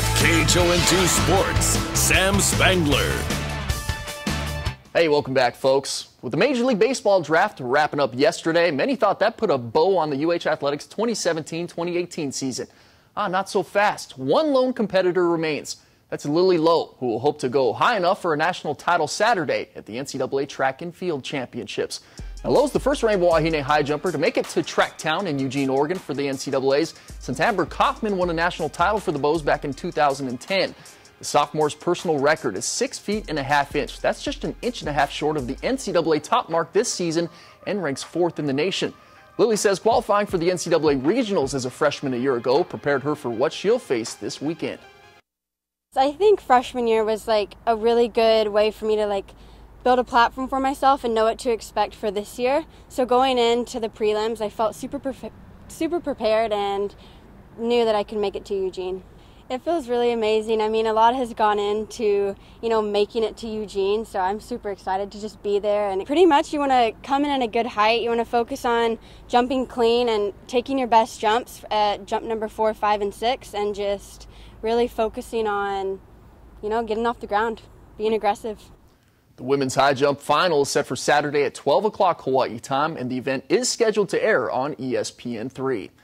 with KHON2 Sports, Sam Spangler. Hey, welcome back, folks. With the Major League Baseball draft wrapping up yesterday, many thought that put a bow on the UH Athletics 2017 2018 season. Ah, not so fast. One lone competitor remains. That's Lily Lowe, who will hope to go high enough for a national title Saturday at the NCAA Track and Field Championships. Now, Lowe's the first Rainbow Wahine high jumper to make it to Tracktown in Eugene, Oregon for the NCAAs since Amber Kaufman won a national title for the Bows back in 2010. The sophomore's personal record is six feet and a half inch. That's just an inch and a half short of the NCAA top mark this season and ranks fourth in the nation. Lily says qualifying for the NCAA regionals as a freshman a year ago prepared her for what she'll face this weekend. I think freshman year was like a really good way for me to like build a platform for myself and know what to expect for this year. So going into the prelims, I felt super super prepared and knew that I could make it to Eugene. It feels really amazing. I mean, a lot has gone into, you know, making it to Eugene, so I'm super excited to just be there. And pretty much you want to come in at a good height. You want to focus on jumping clean and taking your best jumps at jump number 4, 5 and 6 and just really focusing on, you know, getting off the ground, being aggressive. The women's high jump final is set for Saturday at 12 o'clock Hawaii time, and the event is scheduled to air on ESPN3.